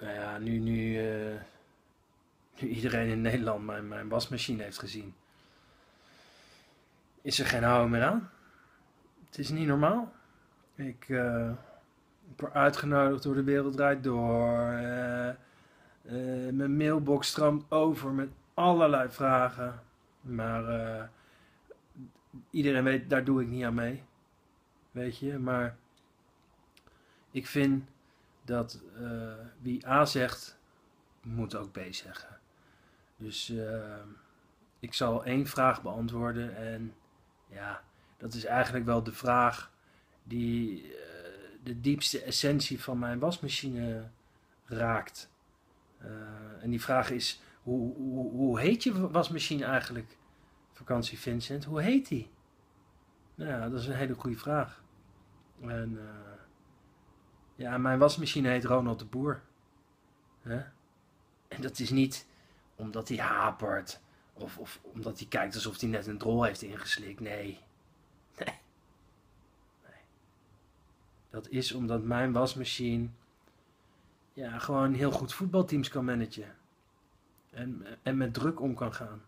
nou ja, nu, nu, eh, nu iedereen in Nederland mijn, mijn wasmachine heeft gezien, is er geen houden meer aan. Het is niet normaal. Ik, ik word uitgenodigd door de wereld draait door. Eh, mijn mailbox stroomt over met allerlei vragen. Maar iedereen weet, daar doe ik niet aan mee. Weet je, maar ik vind dat eh, wie A zegt, moet ook B zeggen. Dus eh, ik zal één vraag beantwoorden en ja, dat is eigenlijk wel de vraag die eh, de diepste essentie van mijn wasmachine raakt. En die vraag is, hoe, hoe, hoe heet je wasmachine eigenlijk, vakantie Vincent? Hoe heet die? Nou ja, dat is een hele goede vraag. En eh, ja, mijn wasmachine heet Ronald de Boer. En dat is niet omdat hij hapert of, of omdat hij kijkt alsof hij net een drol heeft ingeslikt. Nee. Nee. nee. Dat is omdat mijn wasmachine ja, gewoon heel goed voetbalteams kan managen. En, en met druk om kan gaan.